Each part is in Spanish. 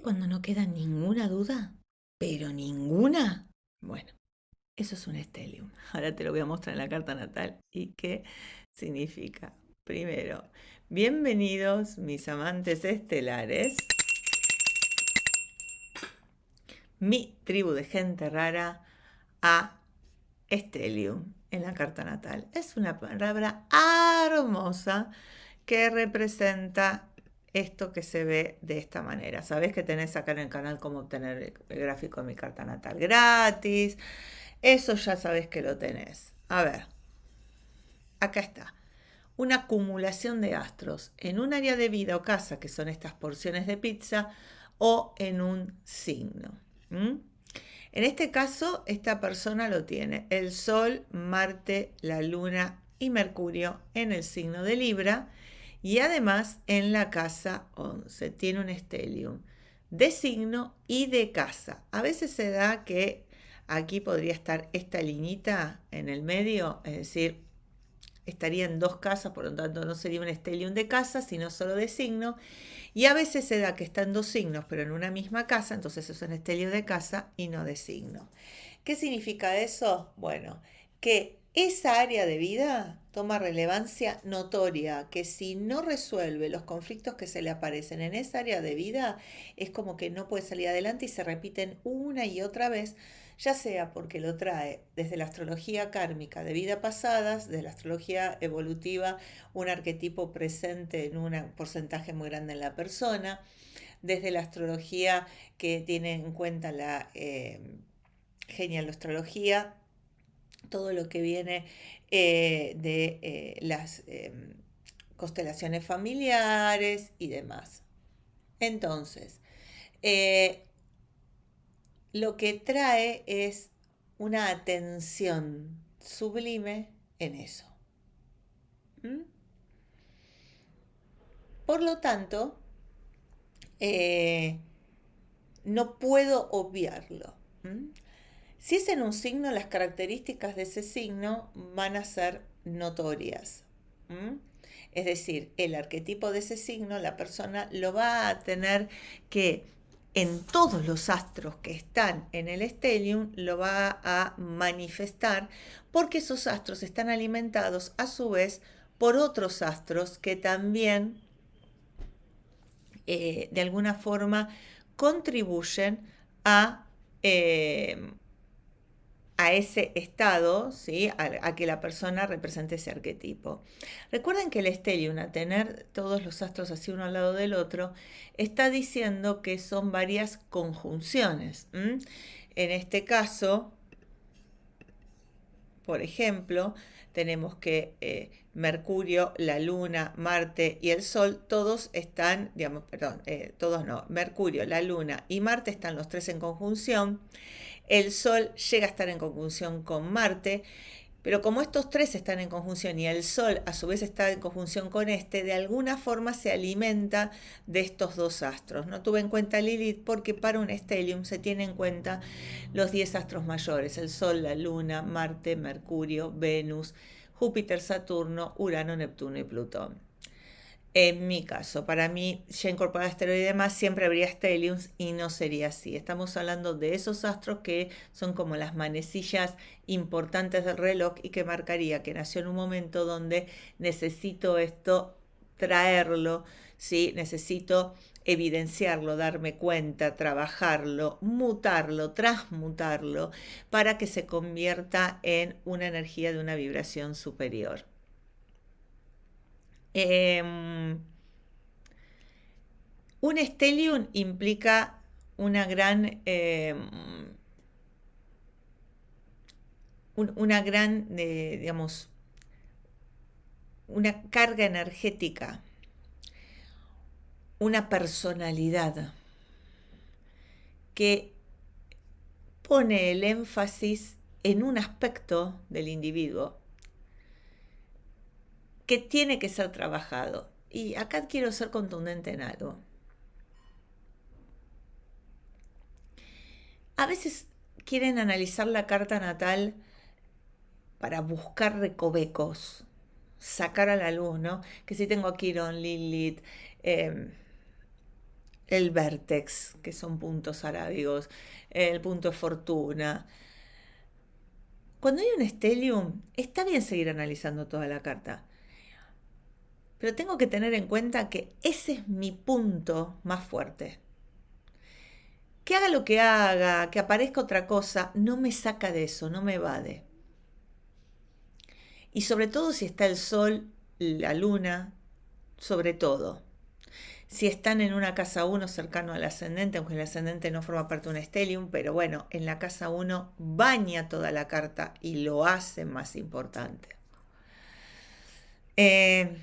¿Viste cuando no queda ninguna duda? Pero ninguna. Bueno, eso es un estelium. Ahora te lo voy a mostrar en la carta natal y qué significa. Primero, bienvenidos mis amantes estelares. Mi tribu de gente rara a estelium en la carta natal. Es una palabra hermosa que representa esto que se ve de esta manera. Sabes que tenés acá en el canal cómo obtener el gráfico de mi carta natal gratis. Eso ya sabes que lo tenés. A ver, acá está. Una acumulación de astros en un área de vida o casa, que son estas porciones de pizza, o en un signo. En este caso, esta persona lo tiene el Sol, Marte, la Luna y Mercurio en el signo de Libra y además en la casa 11 tiene un estelium de signo y de casa. A veces se da que aquí podría estar esta liñita en el medio, es decir, estaría en dos casas, por lo tanto no sería un estelium de casa, sino solo de signo. Y a veces se da que están dos signos, pero en una misma casa, entonces es un estelium de casa y no de signo. ¿Qué significa eso? Bueno, que esa área de vida toma relevancia notoria, que si no resuelve los conflictos que se le aparecen en esa área de vida, es como que no puede salir adelante y se repiten una y otra vez, ya sea porque lo trae desde la astrología kármica de vida pasadas, de la astrología evolutiva, un arquetipo presente en un porcentaje muy grande en la persona, desde la astrología que tiene en cuenta la eh, astrología todo lo que viene eh, de eh, las em, constelaciones familiares y demás. Entonces, eh, lo que trae es una atención sublime en eso. ¿Mm? Por lo tanto, no puedo obviarlo. Si es en un signo, las características de ese signo van a ser notorias. Es decir, el arquetipo de ese signo, la persona lo va a tener que en todos los astros que están en el stellium lo va a manifestar porque esos astros están alimentados a su vez por otros astros que también eh, de alguna forma contribuyen a eh, a ese estado, ¿sí? A, que la persona represente ese arquetipo. Recuerden que el estelium, a tener todos los astros así uno al lado del otro, está diciendo que son varias conjunciones. En este caso, por ejemplo, tenemos que eh, Mercurio, la Luna, Marte y el Sol, todos están, digamos, perdón, eh, todos no, Mercurio, la Luna y Marte están los tres en conjunción el Sol llega a estar en conjunción con Marte, pero como estos tres están en conjunción y el Sol a su vez está en conjunción con este, de alguna forma se alimenta de estos dos astros. No tuve en cuenta Lilith porque para un stellium se tiene en cuenta los 10 astros mayores, el Sol, la Luna, Marte, Mercurio, Venus, Júpiter, Saturno, Urano, Neptuno y Plutón. En mi caso, para mí, ya incorporada asteroide y demás, siempre habría stelliums y no sería así. Estamos hablando de esos astros que son como las manecillas importantes del reloj y que marcaría que nació en un momento donde necesito esto traerlo, ¿sí? necesito evidenciarlo, darme cuenta, trabajarlo, mutarlo, transmutarlo, para que se convierta en una energía de una vibración superior. Em, un stellium implica una gran, em, una gran, eh, digamos, una carga energética, una personalidad que pone el énfasis en un aspecto del individuo que tiene que ser trabajado. Y acá quiero ser contundente en algo. A veces quieren analizar la carta natal para buscar recovecos, sacar a la luz, ¿no? Que si tengo a Kiron, Lilith, em, el vértex, que son puntos arábigos, el punto de fortuna. Cuando hay un stellium, está bien seguir analizando toda la carta, pero tengo que tener en cuenta que ese es mi punto más fuerte. Que haga lo que haga, que aparezca otra cosa, no me saca de eso, no me evade. Y sobre todo si está el sol, la luna, sobre todo. Si están en una casa 1 cercano al ascendente, aunque el ascendente no forma parte de un stellium, pero bueno, en la casa 1 baña toda la carta y lo hace más importante. Eh,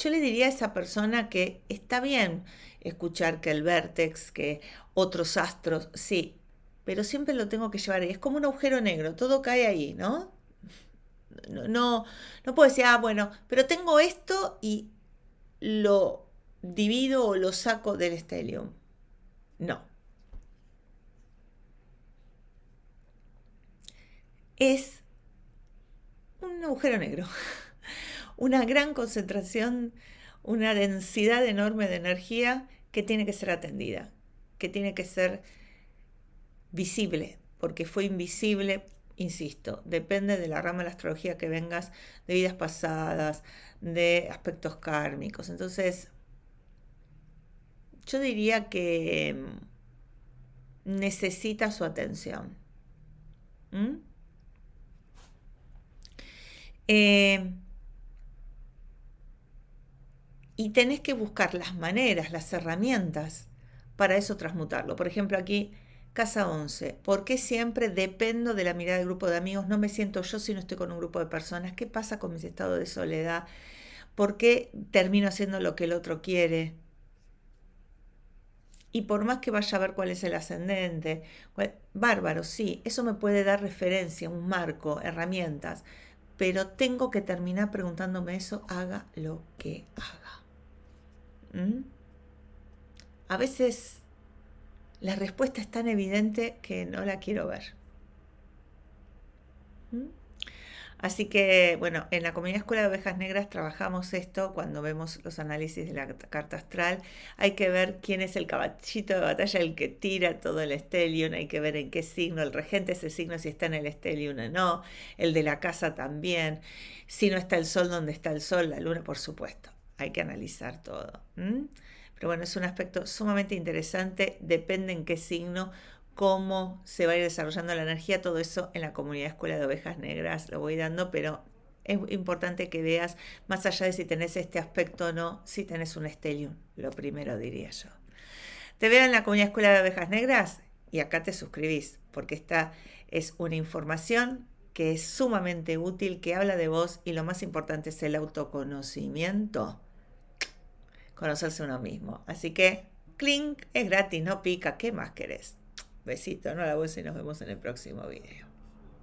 yo le diría a esa persona que está bien escuchar que el vértex, que otros astros, sí, pero siempre lo tengo que llevar ahí. Es como un agujero negro, todo cae ahí, ¿no? No, no, puedo decir, ah, bueno, pero tengo esto y lo divido o lo saco del stellium. No. Es un agujero negro, una gran concentración, una densidad enorme de energía que tiene que ser atendida, que tiene que ser visible, porque fue invisible insisto, depende de la rama de la astrología que vengas, de vidas pasadas, de aspectos kármicos. Entonces, yo diría que mm, necesita su atención. Y tenés que buscar las maneras, las herramientas para eso transmutarlo. Por ejemplo, aquí Casa 11. ¿Por qué siempre dependo de la mirada del grupo de amigos? No me siento yo si no estoy con un grupo de personas. ¿Qué pasa con mis estados de soledad? ¿Por qué termino haciendo lo que el otro quiere? Y por más que vaya a ver cuál es el ascendente, bárbaro, sí, eso me puede dar referencia, un marco, herramientas, pero tengo que terminar preguntándome eso, haga lo que haga. ¿Mm? A veces la respuesta es tan evidente que no la quiero ver. ¿Mm? Así que, bueno, en la comunidad Escuela de Ovejas Negras trabajamos esto cuando vemos los análisis de la carta astral. Hay que ver quién es el caballito de batalla, el que tira todo el estelion. Hay que ver en qué signo, el regente ese signo, si está en el estelion o no. El de la casa también. Si no está el sol, ¿dónde está el sol? La luna, por supuesto. Hay que analizar todo. Pero bueno, es un aspecto sumamente interesante, depende en qué signo, cómo se va a ir desarrollando la energía, todo eso en la comunidad Escuela de Ovejas Negras lo voy dando, pero es importante que veas, más allá de si tenés este aspecto o no, si tenés un estelium, lo primero diría yo. Te veo en la comunidad Escuela de Ovejas Negras y acá te suscribís, porque esta es una información que es sumamente útil, que habla de vos y lo más importante es el autoconocimiento conocerse uno mismo. Así que, clink, es gratis, no pica, ¿qué más querés? Besito, no la voz y nos vemos en el próximo video.